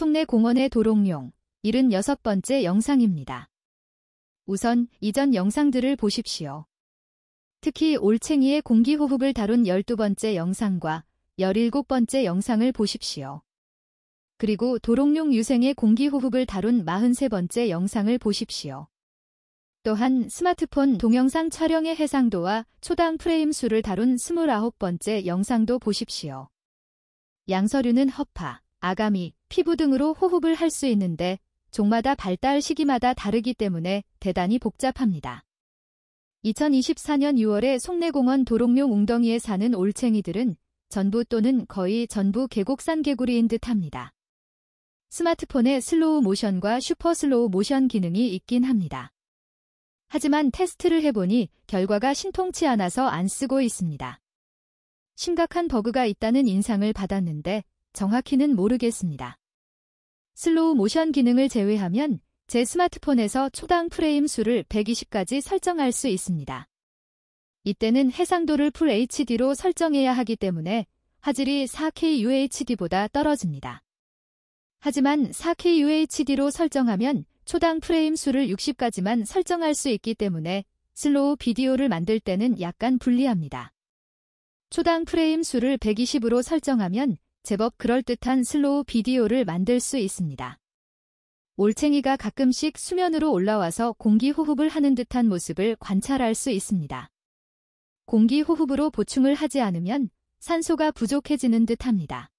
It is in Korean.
송내 공원의 도롱뇽 76번째 영상입니다. 우선 이전 영상들을 보십시오. 특히 올챙이의 공기호흡을 다룬 12번째 영상과 17번째 영상을 보십시오. 그리고 도롱뇽 유생의 공기호흡을 다룬 43번째 영상을 보십시오. 또한 스마트폰 동영상 촬영의 해상도와 초당 프레임 수를 다룬 29번째 영상도 보십시오. 양서류는 허파, 아가미, 피부 등으로 호흡을 할 수 있는데 종마다 발달 시기마다 다르기 때문에 대단히 복잡합니다. 2024년 6월에 송내공원 도롱뇽 웅덩이에 사는 올챙이들은 전부 또는 거의 전부 계곡산 개구리인 듯합니다. 스마트폰에 슬로우 모션과 슈퍼 슬로우 모션 기능이 있긴 합니다. 하지만 테스트를 해보니 결과가 신통치 않아서 안 쓰고 있습니다. 심각한 버그가 있다는 인상을 받았는데 정확히는 모르겠습니다. 슬로우 모션 기능을 제외하면 제 스마트폰에서 초당 프레임 수를 120까지 설정할 수 있습니다. 이때는 해상도를 full HD로 설정해야 하기 때문에 화질이 4K UHD보다 떨어집니다. 하지만 4K UHD로 설정하면 초당 프레임 수를 60까지만 설정할 수 있기 때문에 슬로우 비디오를 만들 때는 약간 불리합니다. 초당 프레임 수를 120으로 설정하면 제법 그럴듯한 슬로우 비디오를 만들 수 있습니다. 올챙이가 가끔씩 수면으로 올라와서 공기 호흡을 하는 듯한 모습을 관찰할 수 있습니다. 공기 호흡으로 보충을 하지 않으면 산소가 부족해지는 듯합니다.